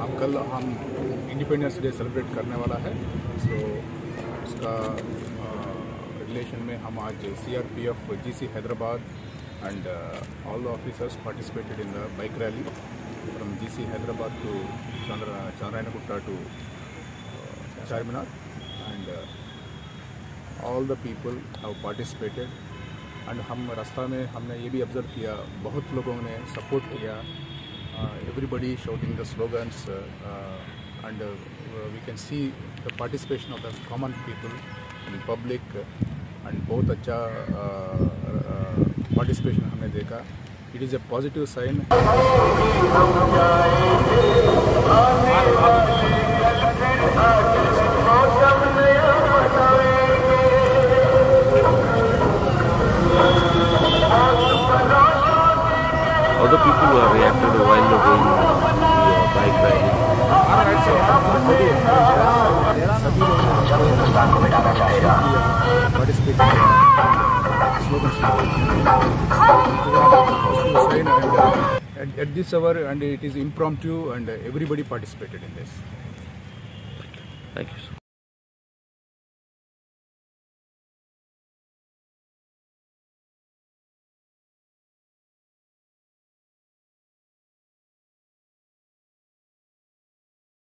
हम कल हम इंडिपेंडेंस डे सेलिब्रेट करने वाला है। सो उसका रिलेशन में हम आज C R P F G C Hyderabad and all officers participated in the bike rally from G C Hyderabad to Chandra Chandrayangutta to Charminar and all the people have participated and हम, रास्ता में हमने ये भी observe किया, बहुत लोगों ने सपोर्ट किया। Everybody shouting the slogans and we can see the participation of the common people and public and बहुत अच्छा पार्टिसिपेशन हमने देखा it is a positive sign Other people who have reacted while you're going your bike ride. And at this hour, and it is impromptu, and everybody participated in this. Thank you, sir.